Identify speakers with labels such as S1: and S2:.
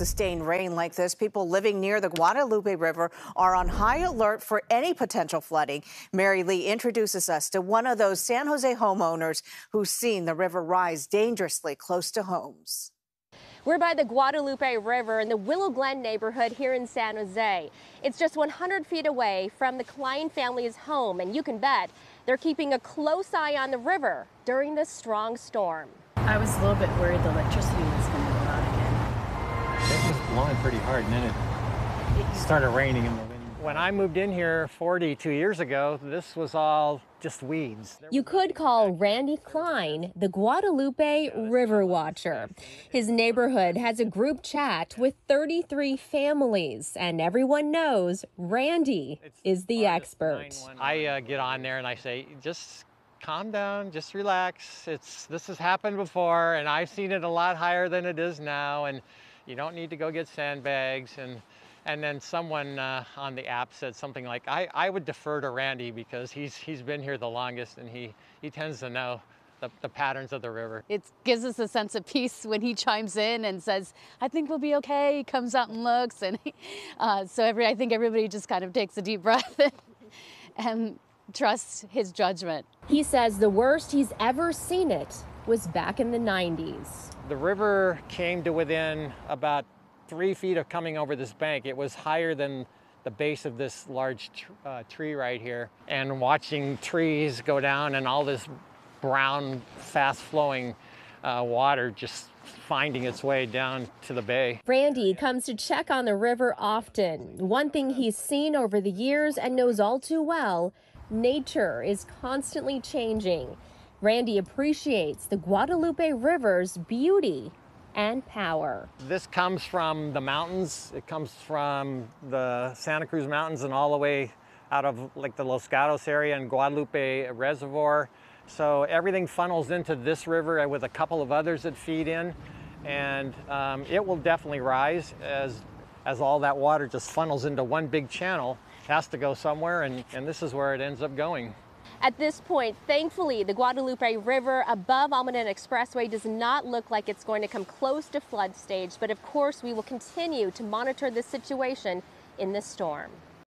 S1: Sustained rain like this, people living near the Guadalupe River are on high alert for any potential flooding. Mary Lee introduces us to one of those San Jose homeowners who's seen the river rise dangerously close to homes.
S2: We're by the Guadalupe River in the Willow Glen neighborhood here in San Jose. It's just 100 feet away from the Klein family's home, and you can bet they're keeping a close eye on the river during this strong storm.
S3: I was a little bit worried the electricity
S4: pretty hard, and then it, it started raining in the wind. When I moved in here 42 years ago, this was all just weeds.
S2: You could call Randy Klein the Guadalupe River Watcher. His neighborhood has a group chat with 33 families, and everyone knows Randy is the expert.
S4: I uh, get on there and I say, just calm down, just relax. It's this has happened before, and I've seen it a lot higher than it is now, and you don't need to go get sandbags and and then someone uh, on the app said something like, I, I would defer to Randy because he's, he's been here the longest and he, he tends to know the, the, patterns of the river.
S3: It gives us a sense of peace when he chimes in and says, I think we'll be okay. He comes out and looks. And uh, so every, I think everybody just kind of takes a deep breath and, and trusts his judgment.
S2: He says the worst he's ever seen it was back in the 90s.
S4: The river came to within about three feet of coming over this bank. It was higher than the base of this large tr uh, tree right here. And watching trees go down and all this brown, fast flowing uh, water just finding its way down to the bay.
S2: Randy comes to check on the river often. One thing he's seen over the years and knows all too well, nature is constantly changing. Randy appreciates the Guadalupe River's beauty and power.
S4: This comes from the mountains. It comes from the Santa Cruz Mountains and all the way out of like the Los Gatos area and Guadalupe Reservoir. So everything funnels into this river with a couple of others that feed in and um, it will definitely rise as, as all that water just funnels into one big channel. It has to go somewhere and, and this is where it ends up going.
S2: At this point, thankfully, the Guadalupe River above Almaden Expressway does not look like it's going to come close to flood stage, but of course we will continue to monitor this situation in this storm.